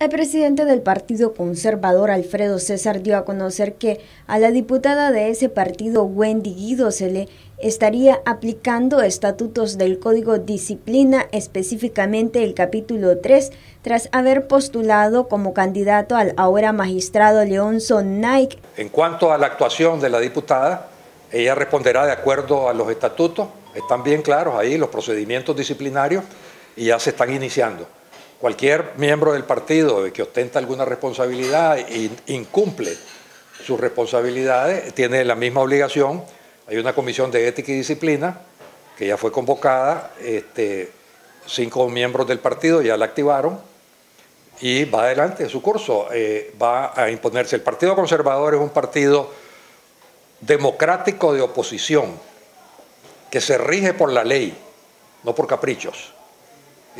El presidente del Partido Conservador, Alfredo César, dio a conocer que a la diputada de ese partido, Wendy Guido, se le estaría aplicando estatutos del Código Disciplina, específicamente el capítulo 3, tras haber postulado como candidato al ahora magistrado Leonzo Nike. En cuanto a la actuación de la diputada, ella responderá de acuerdo a los estatutos, están bien claros ahí los procedimientos disciplinarios y ya se están iniciando cualquier miembro del partido que ostenta alguna responsabilidad e incumple sus responsabilidades tiene la misma obligación. Hay una comisión de ética y disciplina que ya fue convocada, este, cinco miembros del partido ya la activaron y va adelante su curso, eh, va a imponerse. El Partido Conservador es un partido democrático de oposición que se rige por la ley, no por caprichos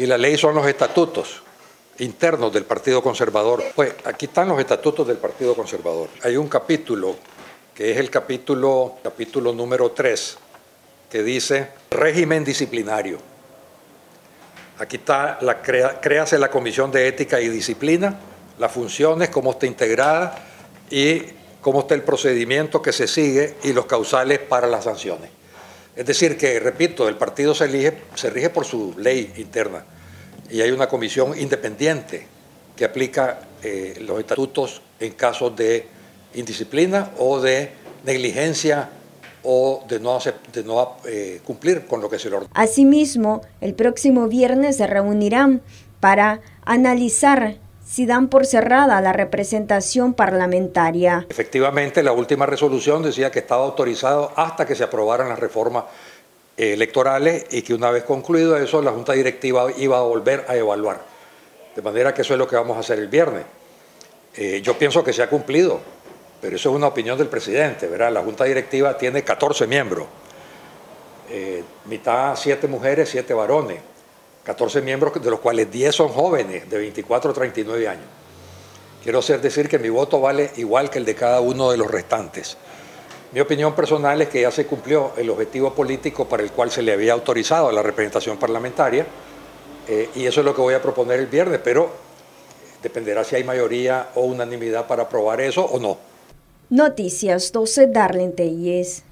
y la ley son los estatutos internos del Partido Conservador. Pues aquí están los estatutos del Partido Conservador. Hay un capítulo, que es el capítulo, capítulo número 3, que dice régimen disciplinario. Aquí está, la créase la Comisión de Ética y Disciplina, las funciones, cómo está integrada y cómo está el procedimiento que se sigue y los causales para las sanciones. Es decir, que, repito, el partido se, rige por su ley interna y hay una comisión independiente que aplica eh, los estatutos en casos de indisciplina o de negligencia o de no, de no eh, cumplir con lo que se le ordena. Asimismo, el próximo viernes se reunirán para analizar si dan por cerrada la representación parlamentaria. Efectivamente, la última resolución decía que estaba autorizado hasta que se aprobaran las reformas eh, electorales y que una vez concluido eso, la Junta Directiva iba a volver a evaluar. De manera que eso es lo que vamos a hacer el viernes. Eh, yo pienso que se ha cumplido, pero eso es una opinión del presidente, ¿verdad? La Junta Directiva tiene 14 miembros, eh, mitad 7 mujeres, 7 varones. 14 miembros, de los cuales 10 son jóvenes, de 24 a 39 años. Quiero hacer decir que mi voto vale igual que el de cada uno de los restantes. Mi opinión personal es que ya se cumplió el objetivo político para el cual se le había autorizado la representación parlamentaria eh, y eso es lo que voy a proponer el viernes, pero dependerá si hay mayoría o unanimidad para aprobar eso o no. Noticias 12 Darlene Telles.